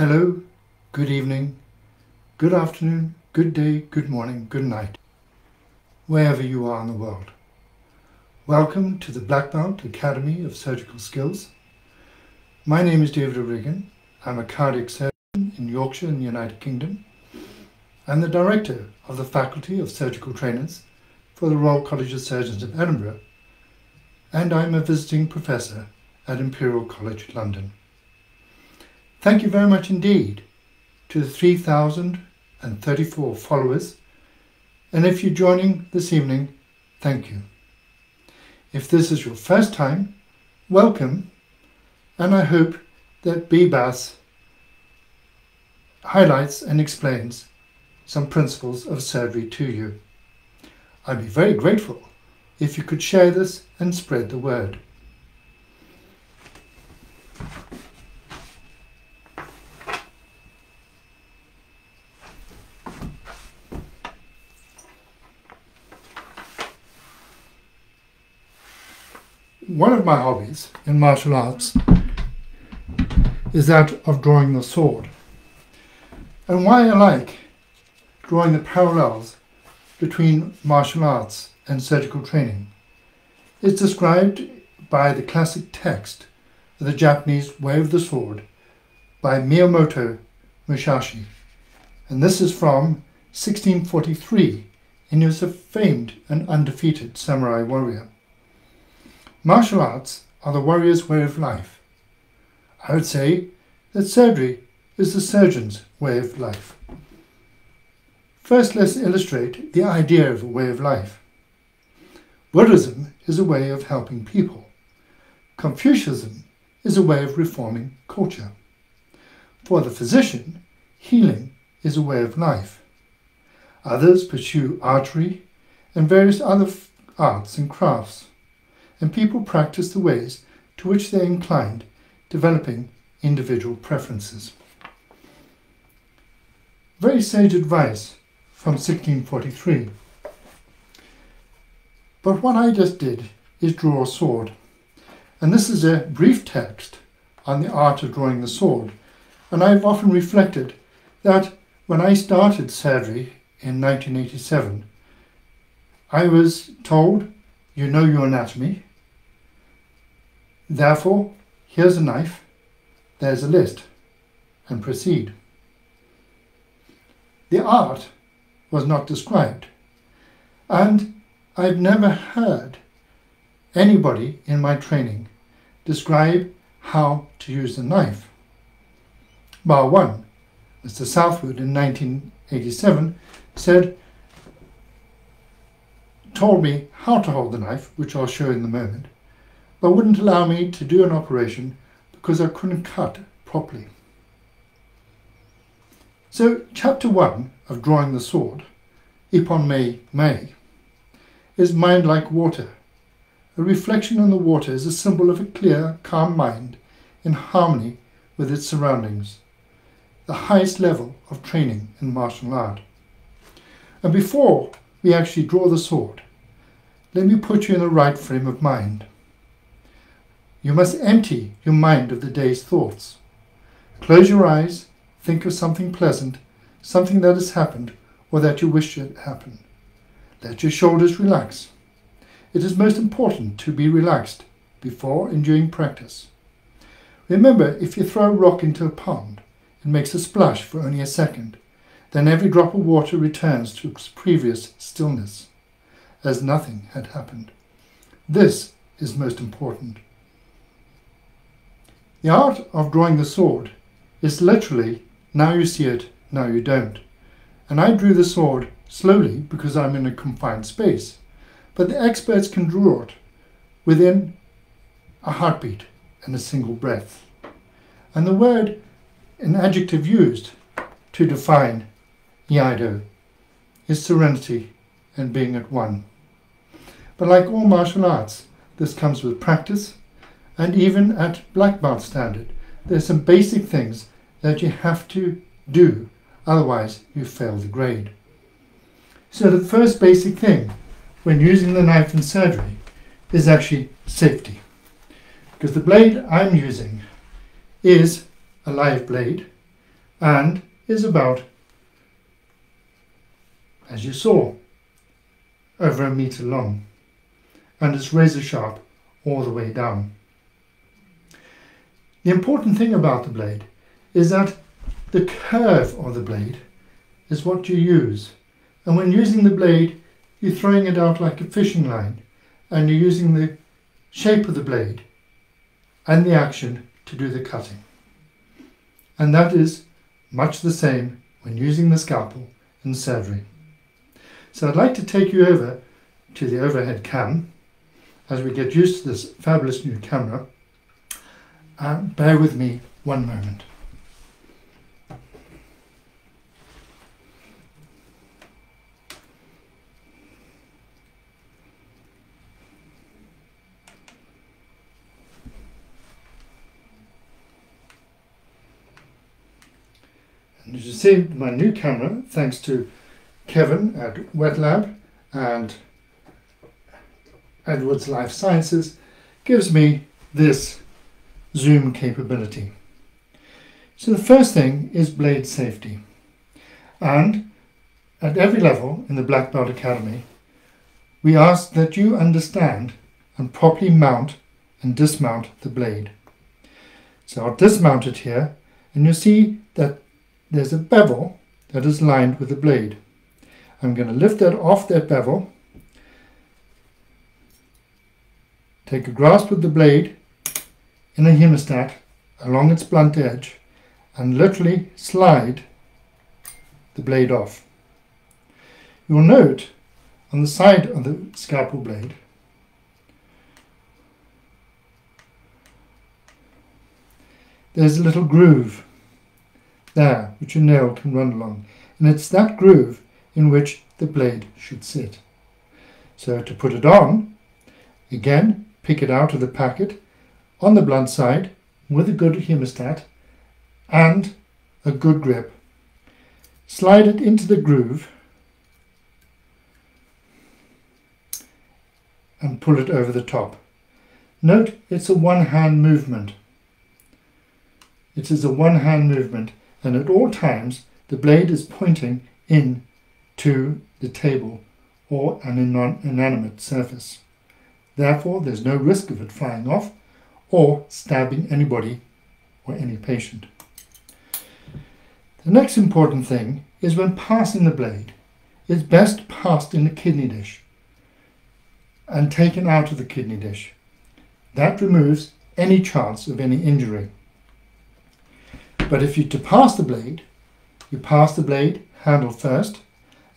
Hello, good evening, good afternoon, good day, good morning, good night, wherever you are in the world. Welcome to the Black Belt Academy of Surgical Skills. My name is David O'Regan. I'm a cardiac surgeon in Yorkshire in the United Kingdom. I'm the director of the Faculty of Surgical Trainers for the Royal College of Surgeons of Edinburgh, and I'm a visiting professor at Imperial College London. Thank you very much indeed to the 3,034 followers. And if you're joining this evening, thank you. If this is your first time, welcome. And I hope that BBASS highlights and explains some principles of surgery to you. I'd be very grateful if you could share this and spread the word. One of my hobbies in martial arts is that of drawing the sword. And why I like drawing the parallels between martial arts and surgical training is described by the classic text of the Japanese Way of the Sword by Miyamoto Musashi. And this is from 1643, and he was a famed and undefeated samurai warrior. Martial arts are the warrior's way of life. I would say that surgery is the surgeon's way of life. First, let's illustrate the idea of a way of life. Buddhism is a way of helping people. Confucianism is a way of reforming culture. For the physician, healing is a way of life. Others pursue archery and various other arts and crafts and people practice the ways to which they're inclined, developing individual preferences. Very sage advice from 1643. But what I just did is draw a sword. And this is a brief text on the art of drawing the sword. And I've often reflected that when I started surgery in 1987, I was told, you know your anatomy, Therefore, here's a knife, there's a list, and proceed. The art was not described, and I've never heard anybody in my training describe how to use a knife. Bar one, Mr. Southwood in 1987 said, told me how to hold the knife, which I'll show in a moment, but wouldn't allow me to do an operation because I couldn't cut properly. So, chapter one of Drawing the Sword, Ippon Mei Mei, is mind like water. A reflection on the water is a symbol of a clear, calm mind in harmony with its surroundings, the highest level of training in martial art. And before we actually draw the sword, let me put you in the right frame of mind. You must empty your mind of the day's thoughts. Close your eyes, think of something pleasant, something that has happened or that you wish should happen. Let your shoulders relax. It is most important to be relaxed before and during practice. Remember, if you throw a rock into a pond, it makes a splash for only a second. Then every drop of water returns to its previous stillness, as nothing had happened. This is most important. The art of drawing the sword is literally now you see it, now you don't. And I drew the sword slowly because I'm in a confined space. But the experts can draw it within a heartbeat and a single breath. And the word, an adjective used to define Iaido, is serenity and being at one. But like all martial arts, this comes with practice and even at black belt standard, there's some basic things that you have to do, otherwise you fail the grade. So the first basic thing when using the knife in surgery is actually safety. Because the blade I'm using is a live blade and is about, as you saw, over a meter long and it's razor sharp all the way down. The important thing about the blade is that the curve of the blade is what you use. And when using the blade, you're throwing it out like a fishing line and you're using the shape of the blade and the action to do the cutting. And that is much the same when using the scalpel in surgery. So I'd like to take you over to the overhead cam as we get used to this fabulous new camera. Uh, bear with me one moment. And as you see, my new camera, thanks to Kevin at Wet Lab and Edwards Life Sciences, gives me this zoom capability. So the first thing is blade safety. And at every level in the Black Belt Academy, we ask that you understand and properly mount and dismount the blade. So I'll dismount it here and you'll see that there's a bevel that is lined with the blade. I'm going to lift that off that bevel, take a grasp with the blade in a hemostat along its blunt edge and literally slide the blade off. You'll note on the side of the scalpel blade there's a little groove there which a nail can run along and it's that groove in which the blade should sit. So to put it on, again pick it out of the packet on the blunt side with a good hemostat and a good grip. Slide it into the groove and pull it over the top. Note it's a one hand movement. It is a one hand movement and at all times the blade is pointing in to the table or an inanimate surface. Therefore, there's no risk of it flying off or stabbing anybody or any patient. The next important thing is when passing the blade, it's best passed in the kidney dish and taken out of the kidney dish. That removes any chance of any injury. But if you to pass the blade, you pass the blade handle first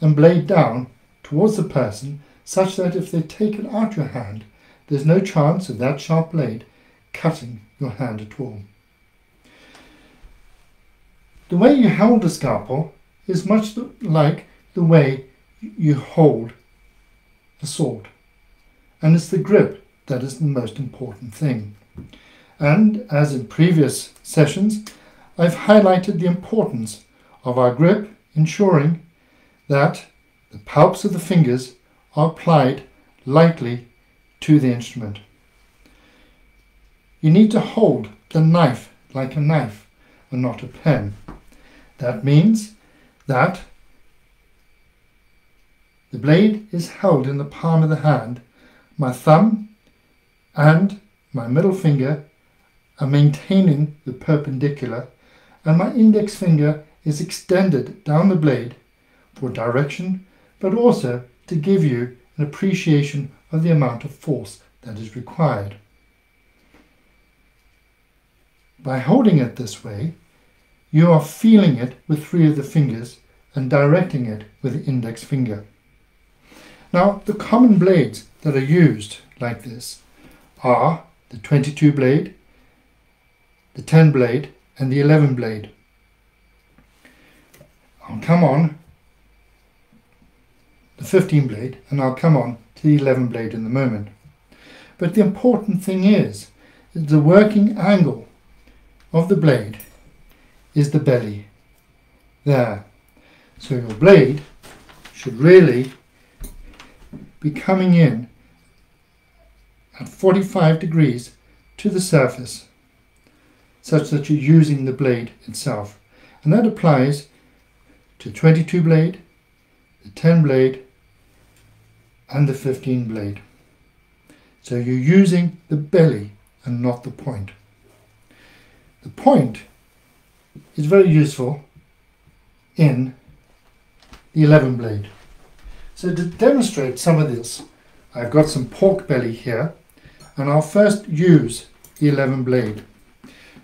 and blade down towards the person such that if they take it out your hand, there's no chance of that sharp blade cutting your hand at all. The way you hold the scalpel is much like the way you hold a sword. And it's the grip that is the most important thing. And as in previous sessions, I've highlighted the importance of our grip ensuring that the palps of the fingers are applied lightly to the instrument. You need to hold the knife like a knife and not a pen. That means that the blade is held in the palm of the hand. My thumb and my middle finger are maintaining the perpendicular and my index finger is extended down the blade for direction, but also to give you an appreciation of the amount of force that is required. By holding it this way, you are feeling it with three of the fingers and directing it with the index finger. Now, the common blades that are used like this are the 22 blade, the 10 blade, and the 11 blade. I'll come on the 15 blade and I'll come on to the 11 blade in the moment. But the important thing is that the working angle of the blade is the belly. There. So your blade should really be coming in at 45 degrees to the surface such that you're using the blade itself. And that applies to 22 blade, the 10 blade, and the 15 blade. So you're using the belly and not the point. The point is very useful in the 11 blade. So to demonstrate some of this, I've got some pork belly here, and I'll first use the 11 blade.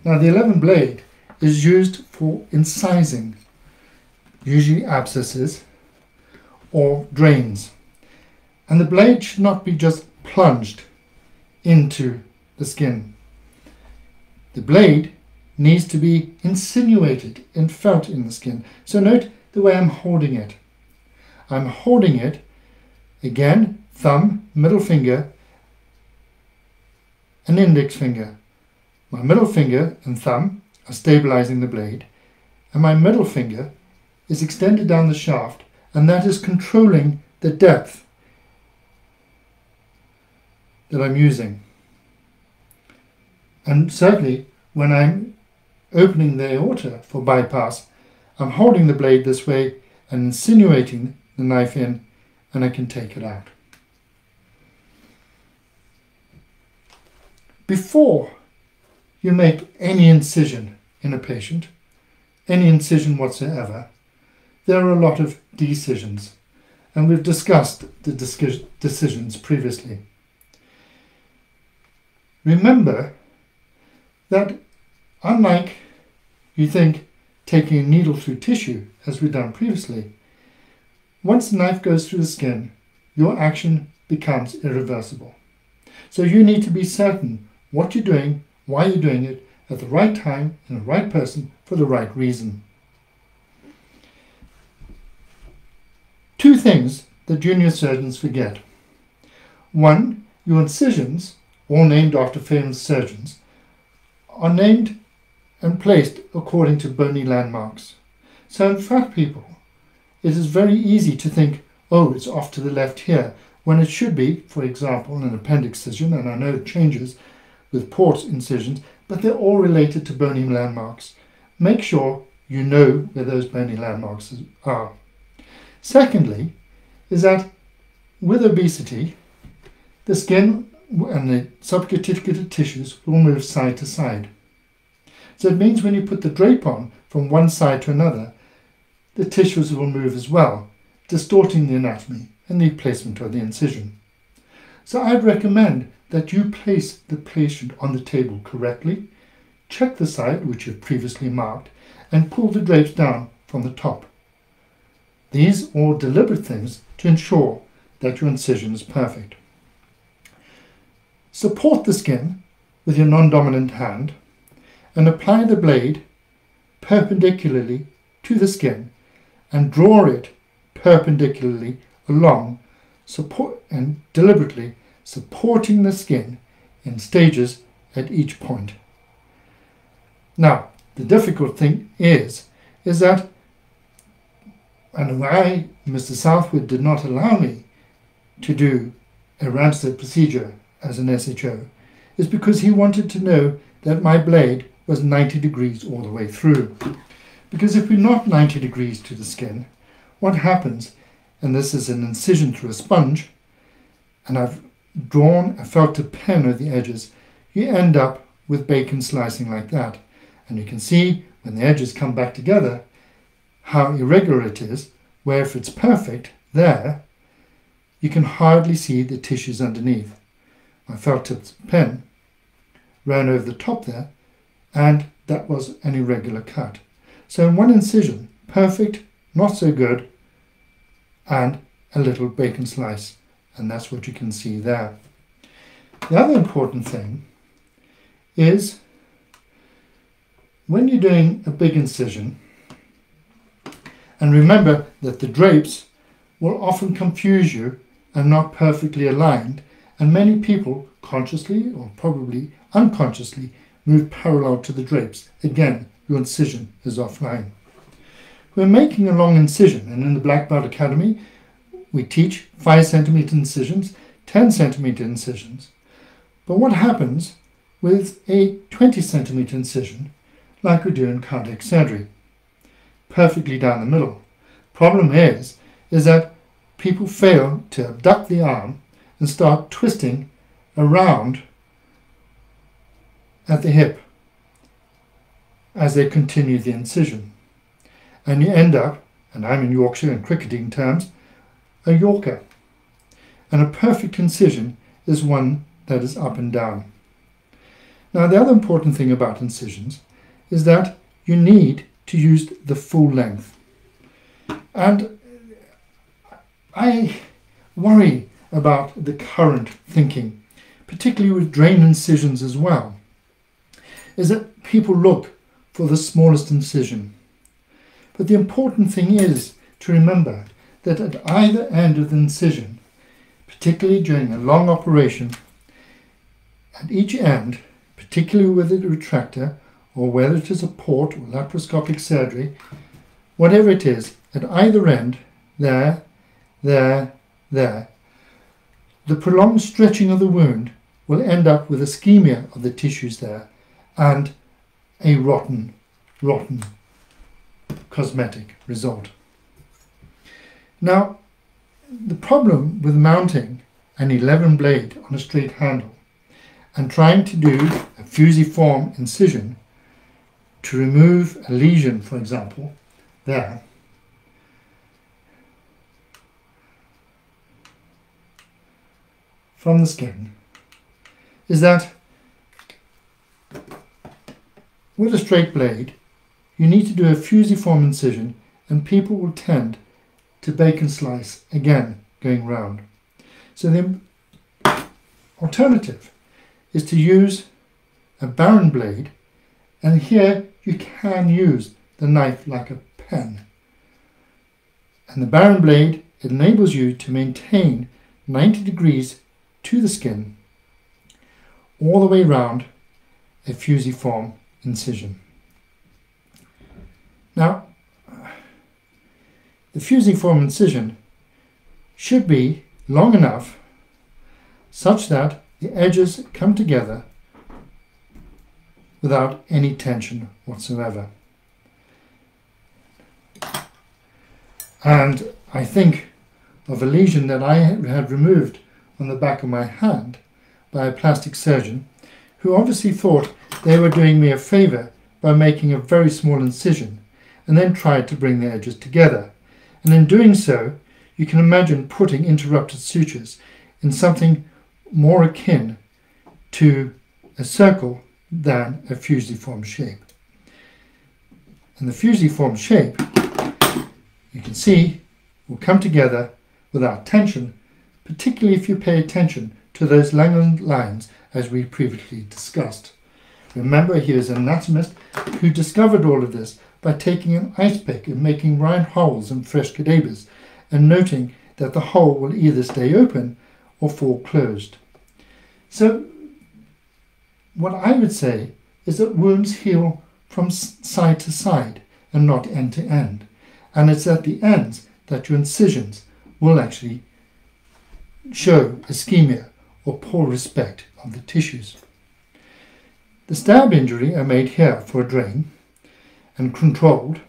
Now the 11 blade is used for incising, usually abscesses or drains. And the blade should not be just plunged into the skin. The blade needs to be insinuated and felt in the skin. So note the way I'm holding it. I'm holding it, again, thumb, middle finger, and index finger. My middle finger and thumb are stabilizing the blade, and my middle finger is extended down the shaft, and that is controlling the depth that I'm using. And certainly when I'm opening the aorta for bypass, I'm holding the blade this way and insinuating the knife in, and I can take it out. Before you make any incision in a patient, any incision whatsoever, there are a lot of decisions, and we've discussed the decisions previously. Remember that unlike you think taking a needle through tissue, as we've done previously, once the knife goes through the skin, your action becomes irreversible. So you need to be certain what you're doing, why you're doing it, at the right time, and the right person, for the right reason. Two things that junior surgeons forget. One, your incisions all named after famous surgeons, are named and placed according to bony landmarks. So in fat people, it is very easy to think, oh, it's off to the left here, when it should be, for example, an appendix incision, and I know it changes with port incisions, but they're all related to bony landmarks. Make sure you know where those bony landmarks are. Secondly, is that with obesity, the skin and the subcuticular tissues will move side to side. So it means when you put the drape on from one side to another, the tissues will move as well, distorting the anatomy and the placement of the incision. So I'd recommend that you place the patient on the table correctly, check the side which you've previously marked, and pull the drapes down from the top. These are deliberate things to ensure that your incision is perfect. Support the skin with your non-dominant hand and apply the blade perpendicularly to the skin and draw it perpendicularly along support and deliberately supporting the skin in stages at each point. Now, the difficult thing is, is that, and why Mr. Southwood did not allow me to do a Ramsay procedure as an SHO is because he wanted to know that my blade was 90 degrees all the way through. Because if we're not 90 degrees to the skin, what happens, and this is an incision through a sponge, and I've drawn a felted pen over the edges, you end up with bacon slicing like that. And you can see when the edges come back together how irregular it is, where if it's perfect there, you can hardly see the tissues underneath my felt tipped pen ran over the top there, and that was an irregular cut. So in one incision, perfect, not so good, and a little bacon slice, and that's what you can see there. The other important thing is when you're doing a big incision, and remember that the drapes will often confuse you and not perfectly aligned, and many people, consciously or probably unconsciously, move parallel to the drapes. Again, your incision is offline. We're making a long incision, and in the Black Belt Academy, we teach 5 centimeter incisions, 10 centimeter incisions. But what happens with a 20 centimeter incision, like we do in cardiac surgery? perfectly down the middle. Problem is, is that people fail to abduct the arm and start twisting around at the hip as they continue the incision. And you end up, and I'm in Yorkshire in cricketing terms, a Yorker. And a perfect incision is one that is up and down. Now, the other important thing about incisions is that you need to use the full length. And I worry about the current thinking, particularly with drain incisions as well, is that people look for the smallest incision. But the important thing is to remember that at either end of the incision, particularly during a long operation, at each end, particularly with a retractor, or whether it is a port or laparoscopic surgery, whatever it is, at either end, there, there, there, the prolonged stretching of the wound will end up with ischemia of the tissues there and a rotten, rotten cosmetic result. Now, the problem with mounting an 11 blade on a straight handle and trying to do a fusiform incision to remove a lesion, for example, there, from the skin, is that with a straight blade, you need to do a fusiform incision and people will tend to bacon slice again going round. So the alternative is to use a Beaver blade and here you can use the knife like a pen. And the Beaver blade enables you to maintain 90 degrees to the skin all the way round a fusiform incision. Now, the fusiform incision should be long enough such that the edges come together without any tension whatsoever. And I think of a lesion that I had removed on the back of my hand by a plastic surgeon who obviously thought they were doing me a favour by making a very small incision and then tried to bring the edges together. And in doing so, you can imagine putting interrupted sutures in something more akin to a circle than a fusiform shape. And the fusiform shape, you can see, will come together without tension, particularly if you pay attention to those Langer lines as we previously discussed. Remember, he was an anatomist who discovered all of this by taking an ice pick and making round holes in fresh cadavers and noting that the hole will either stay open or fall closed. So what I would say is that wounds heal from side to side and not end to end. And it's at the ends that your incisions will actually show ischemia or poor respect of the tissues. The stab injury are made here for a drain and controlled.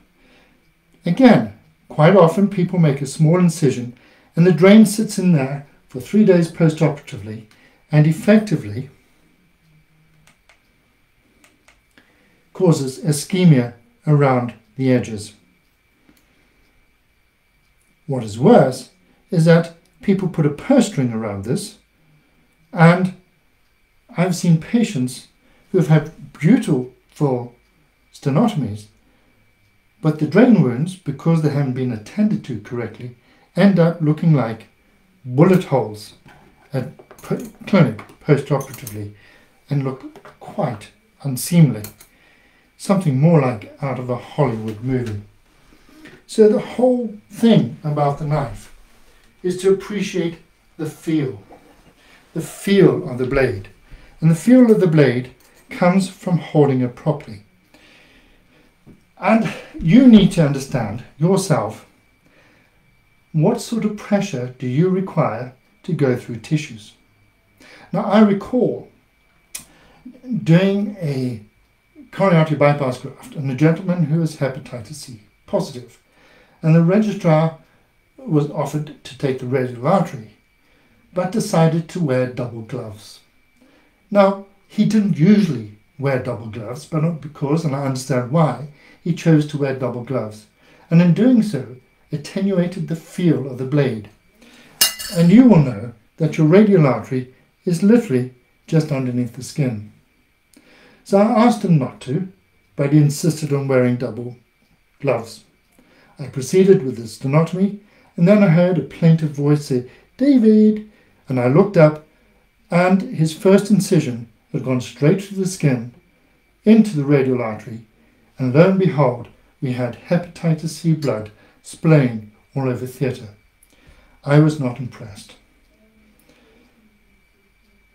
Again, quite often people make a small incision and the drain sits in there for three days post-operatively and effectively causes ischemia around the edges. What is worse is that people put a purse string around this and I've seen patients who have had beautiful sternotomies, but the drain wounds, because they haven't been attended to correctly, end up looking like bullet holes at clinic post-operatively and look quite unseemly. Something more like out of a Hollywood movie. So the whole thing about the knife is to appreciate the feel, the feel of the blade. And the feel of the blade comes from holding it properly. And you need to understand yourself what sort of pressure do you require to go through tissues. Now, I recall doing a coronary artery bypass graft and a gentleman who has hepatitis C positive, and the registrar was offered to take the radial artery, but decided to wear double gloves. Now, he didn't usually wear double gloves, but not because, and I understand why, he chose to wear double gloves, and in doing so, attenuated the feel of the blade. And you will know that your radial artery is literally just underneath the skin. So I asked him not to, but he insisted on wearing double gloves. I proceeded with the sternotomy, and then I heard a plaintive voice say, David! And I looked up, and his first incision had gone straight through the skin into the radial artery, and lo and behold, we had hepatitis C blood splaying all over theatre. I was not impressed.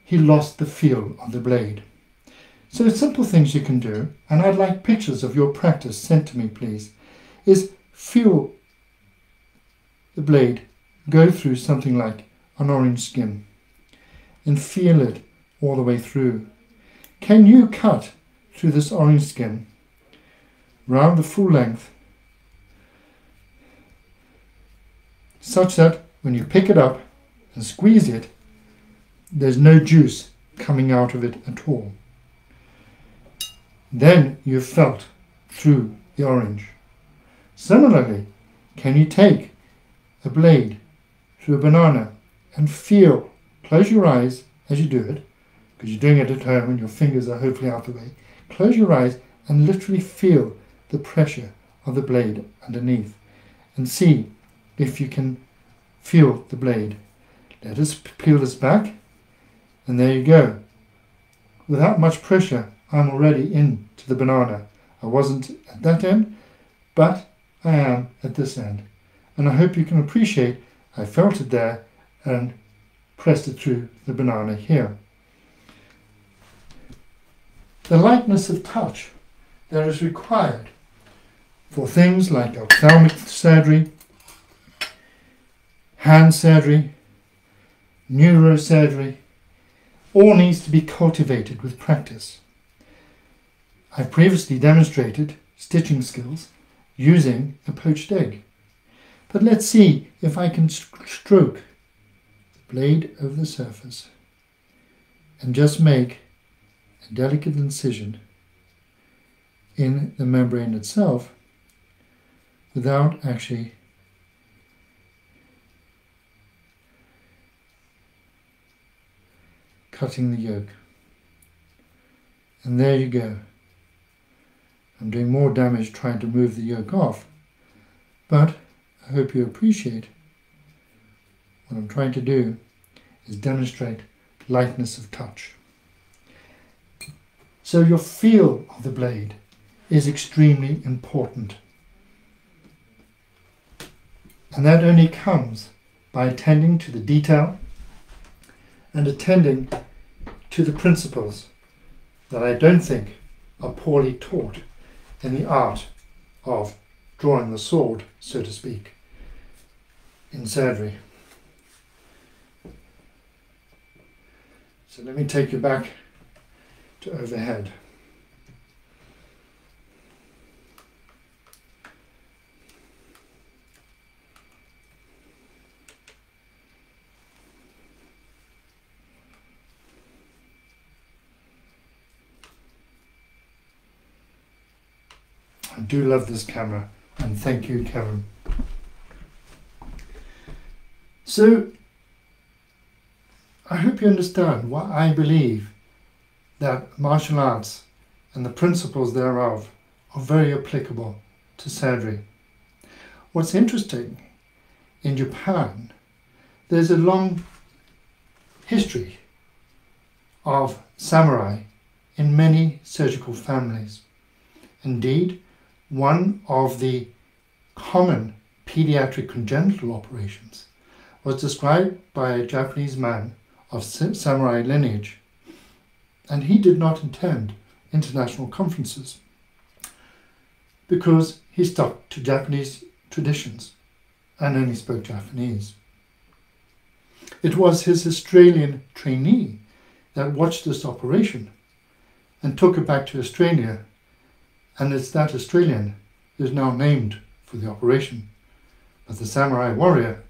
He lost the feel of the blade. So simple things you can do, and I'd like pictures of your practice sent to me, please, is feel the blade go through something like an orange skin and feel it all the way through. Can you cut through this orange skin round the full length such that when you pick it up and squeeze it, there's no juice coming out of it at all. Then you've felt through the orange. Similarly, can you take a blade through a banana and feel, close your eyes as you do it, because you're doing it at home and your fingers are hopefully out of the way, close your eyes and literally feel the pressure of the blade underneath and see if you can feel the blade. Let us peel this back and there you go. Without much pressure, I'm already into the banana. I wasn't at that end, but I am at this end. And I hope you can appreciate I felt it there and pressed it through the banana here. The lightness of touch that is required for things like ophthalmic surgery, hand surgery, neurosurgery, all needs to be cultivated with practice. I've previously demonstrated stitching skills using a poached egg. But let's see if I can stroke blade over the surface and just make a delicate incision in the membrane itself without actually cutting the yolk. And there you go. I'm doing more damage trying to move the yolk off, but I hope you appreciate what I'm trying to do is demonstrate lightness of touch. So your feel of the blade is extremely important. And that only comes by attending to the detail and attending to the principles that I don't think are poorly taught in the art of drawing the sword, so to speak, in surgery. So let me take you back to overhead. I do love this camera and thank you Kevin. So I hope you understand why I believe that martial arts and the principles thereof are very applicable to surgery. What's interesting, in Japan, there's a long history of samurai in many surgical families. Indeed, one of the common pediatric congenital operations was described by a Japanese man of samurai lineage, and he did not attend international conferences because he stuck to Japanese traditions and only spoke Japanese. It was his Australian trainee that watched this operation and took it back to Australia and it's that Australian who is now named for the operation, but the samurai warrior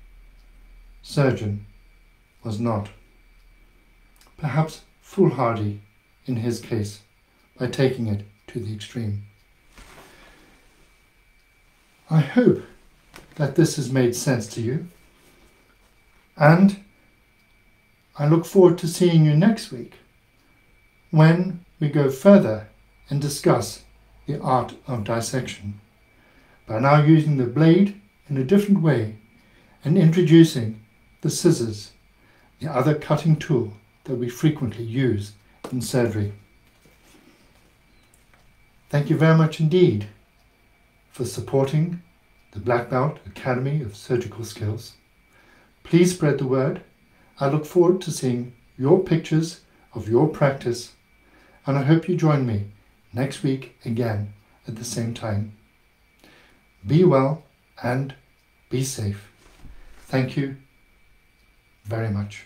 surgeon was not. Perhaps foolhardy in his case by taking it to the extreme. I hope that this has made sense to you, and I look forward to seeing you next week when we go further and discuss the art of dissection by now using the blade in a different way and introducing the scissors, the other cutting tool that we frequently use in surgery. Thank you very much indeed for supporting the Black Belt Academy of Surgical Skills. Please spread the word. I look forward to seeing your pictures of your practice and I hope you join me next week again at the same time. Be well and be safe. Thank you very much.